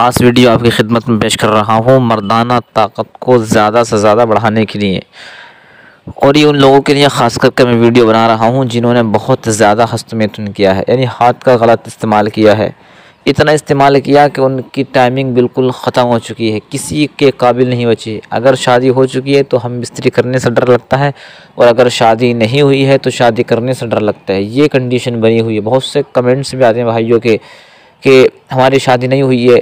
खास वीडियो आपकी खिदमत में पेश कर रहा हूँ। मर्दाना ताकत को ज़्यादा से ज़्यादा बढ़ाने के लिए और ये उन लोगों के लिए ख़ास करके मैं वीडियो बना रहा हूँ जिन्होंने बहुत ज़्यादा हस्तमैथुन किया है, यानी हाथ का गलत इस्तेमाल किया है। इतना इस्तेमाल किया कि उनकी टाइमिंग बिल्कुल ख़त्म हो चुकी है, किसी के काबिल नहीं बची। अगर शादी हो चुकी है तो हम मिस्त्री करने से डर लगता है और अगर शादी नहीं हुई है तो शादी करने से डर लगता है। ये कंडीशन बनी हुई है। बहुत से कमेंट्स भी आते हैं भाइयों के, कि हमारी शादी नहीं हुई है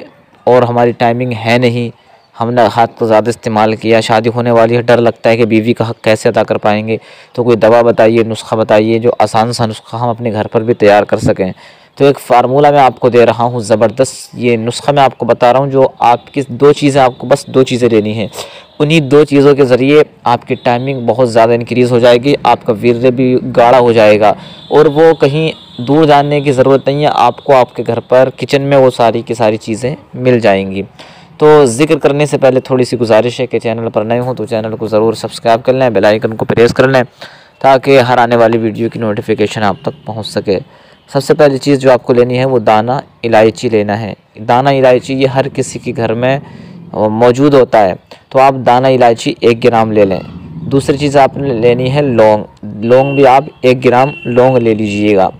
और हमारी टाइमिंग है नहीं। हमने हाथ को ज़्यादा इस्तेमाल किया। शादी होने वाली है, डर लगता है कि बीवी का हक कैसे अदा कर पाएँगे। तो कोई दवा बताइए, नुस्खा बताइए, जो आसान सा नुस्खा हम अपने घर पर भी तैयार कर सकें। तो एक फार्मूला मैं आपको दे रहा हूँ, ज़बरदस्त। ये नुस्खा मैं आपको बता रहा हूँ, जो आपकी दो चीज़ें, आपको बस दो चीज़ें लेनी हैं। उन्हीं दो चीज़ों के ज़रिए आपकी टाइमिंग बहुत ज़्यादा इंक्रीज़ हो जाएगी, आपका वीर भी गाढ़ा हो जाएगा और वो कहीं दूर जाने की ज़रूरत नहीं है, आपको आपके घर पर किचन में वो सारी की सारी चीज़ें मिल जाएँगी। तो ज़िक्र करने से पहले थोड़ी सी गुजारिश है कि चैनल पर नए हो तो चैनल को ज़रूर सब्सक्राइब कर लें बेलाइकन को प्रेस कर लें, ताकि हर आने वाली वीडियो की नोटिफिकेशन आप तक पहुँच सके। सबसे पहली चीज़ जो आपको लेनी है वो दाना, इलायची लेना है। दाना, इलायची ये हर किसी के घर में मौजूद होता है। तो आप दाना, इलायची एक ग्राम ले लें। दूसरी चीज़ आपने लेनी है लौंग। लौंग भी आप एक ग्राम लौंग ले लीजिएगा।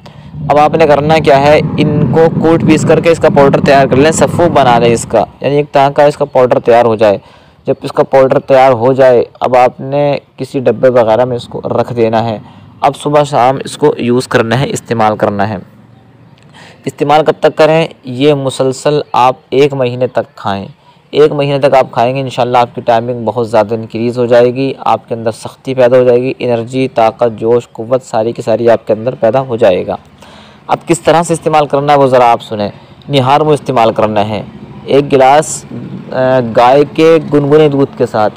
अब आपने करना क्या है, इनको कूट पीस करके इसका पाउडर तैयार कर लें, सफ़ू बना लें इसका। यानी एक तरह का इसका पाउडर तैयार हो जाए। जब इसका पाउडर तैयार हो जाए, अब आपने किसी डब्बे वगैरह में इसको रख देना है। अब सुबह शाम इसको यूज़ करना है, इस्तेमाल करना है। इस्तेमाल कब तक करें? ये मुसलसल आप एक महीने तक खाएँ। एक महीने तक आप खाएँगे इन आपकी टाइमिंग बहुत ज़्यादा इंक्रीज़ हो जाएगी, आपके अंदर सख्ती पैदा हो जाएगी एनर्जी ताकत, जोश कुत सारी की सारी आपके अंदर पैदा हो जाएगा। अब किस तरह से इस्तेमाल करना है वो ज़रा आप सुने। निहार में इस्तेमाल करना है। एक गिलास गाय के गुनगुने दूध के साथ,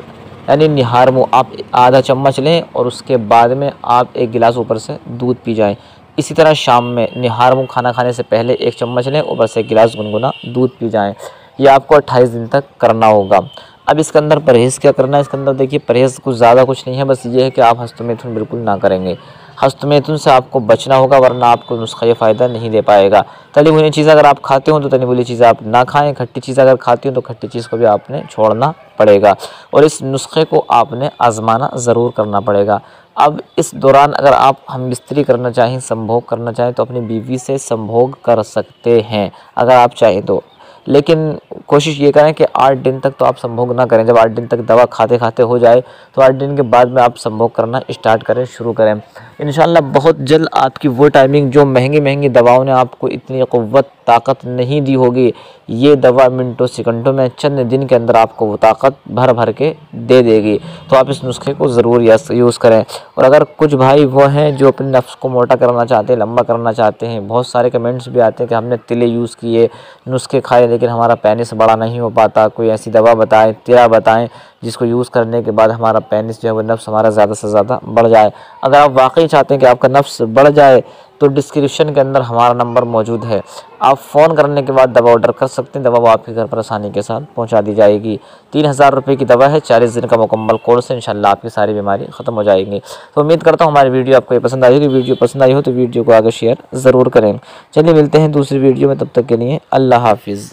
यानी निहार मुँह, आप आधा चम्मच लें और उसके बाद में आप एक गिलास ऊपर से दूध पी जाएँ। इसी तरह शाम में निहार मुँह खाना खाने से पहले एक चम्मच लें, ऊपर से एक गिलास गुनगुना दूध पी जाएँ। ये आपको अट्ठाईस दिन तक करना होगा। अब इसके अंदर परहेज़ क्या करना है? इसके अंदर देखिए, परहेज़ कुछ ज़्यादा कुछ नहीं है, बस ये है कि आप हस्तमैथुन बिल्कुल ना करेंगे। हस्तमैथुन से आपको बचना होगा, वरना आपको नुस्खा ये फ़ायदा नहीं दे पाएगा। तली भुनी चीज़ अगर आप खाते हो तो तली भुनी चीज़ें आप ना खाएँ, खट्टी चीज़ अगर खाती हो तो खट्टी चीज़ को भी आपने छोड़ना पड़ेगा। और इस नुस्खे को आपने आजमाना ज़रूर करना पड़ेगा। अब इस दौरान अगर आप हम बिस्तरी करना चाहें, संभोग करना चाहें तो अपनी बीवी से संभोग कर सकते हैं। अगर आप चाहें तो। लेकिन कोशिश ये करें कि आठ दिन तक तो आप संभोग ना करें। जब आठ दिन तक दवा खाते खाते हो जाए तो आठ दिन के बाद में आप संभोग करना स्टार्ट करें, शुरू करें। इन बहुत जल्द आपकी वो टाइमिंग जो महँगी महँगी दवाओं ने आपको इतनी क़वत, ताकत नहीं दी होगी, ये दवा मिनटों, सेकंडों में चंद दिन के अंदर आपको वो ताकत भर भर के दे देगी। तो आप इस नुस्खे को ज़रूर यूज़ करें। और अगर कुछ भाई वो हैं, जो अपने नफ्स को मोटा करना चाहते हैं, लंबा करना चाहते हैं, बहुत सारे कमेंट्स भी आते हैं कि हमने तिले यूज़ किए, नुस्खे खाए, लेकिन हमारा पेनिस बड़ा नहीं हो पाता, कोई ऐसी दवा बताएँ, तेरा बताएँ, जिसको यूज़ करने के बाद हमारा पेनिस जो है वो नफ्स हमारा ज़्यादा से ज़्यादा बढ़ जाए। अगर आप वाकई चाहते हैं कि आपका नफ्स बढ़ जाए तो डिस्क्रिप्शन के अंदर हमारा नंबर मौजूद है। आप फ़ोन करने के बाद दवा ऑर्डर कर सकते हैं, दवा वो आपके घर पर आसानी के साथ पहुँचा दी जाएगी। तीन हज़ार रुपये की दवा है, चालीस दिन का मुकम्मल कोर्स है, इंशाल्लाह आपकी सारी बीमारी ख़त्म हो जाएँगी। तो उम्मीद करता हूँ हमारी वीडियो आपको ये पसंद आई होगी। वीडियो पसंद आई हो तो वीडियो को आगे शेयर ज़रूर करें। चलिए मिलते हैं दूसरी वीडियो में, तब तक के लिए अल्लाह हाफिज़।